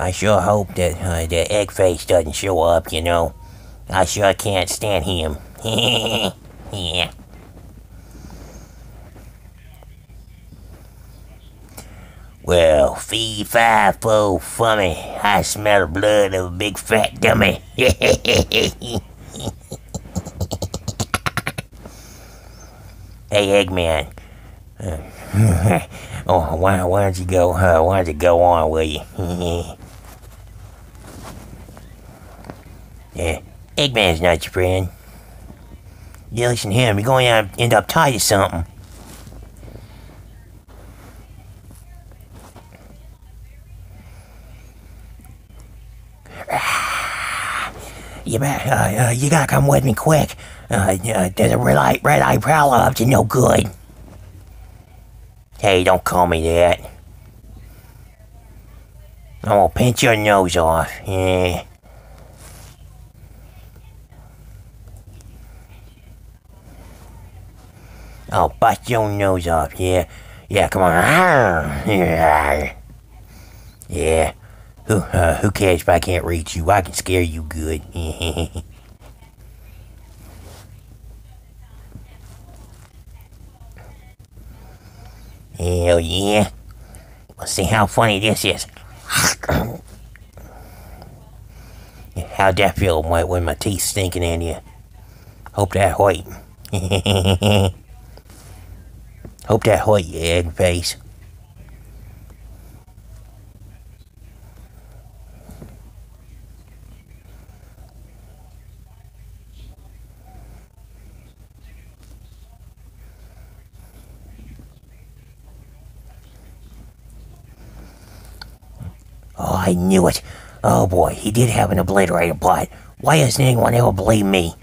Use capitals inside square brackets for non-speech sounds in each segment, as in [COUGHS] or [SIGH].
I sure hope that uh, the egg face doesn't show up, you know. I sure can't stand him. [LAUGHS] yeah. Well, fee fi fo fummy, I smell the blood of a big fat dummy. [LAUGHS] hey, Eggman. [LAUGHS] Oh, why, why don't you go? Uh, why don't you go on, will you? Yeah, Eggman's not your friend. You listen to him, you're going to end up tied to something. [SIGHS] You bet, uh, uh, you gotta come with me quick. Uh, uh, there's a red eye, red eye prowler up to no good. Hey, don't call me that. I'm gonna pinch your nose off. Yeah. I'll bust your nose off. Yeah. Yeah, come on. Yeah. [LAUGHS] Yeah. Who, uh, who cares if I can't reach you? I can scare you good. [LAUGHS] Hell yeah. Let's see how funny this is. [COUGHS] How'd that feel when, my teeth stinking in you? Hope that hurt. [LAUGHS] Hope that hurt you, egg face. Oh, I knew it. Oh boy, he did have an obliterator plot. Why doesn't anyone ever believe me?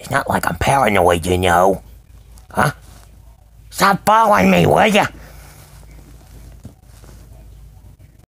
It's not like I'm paranoid, you know. Huh? Stop following me, will ya?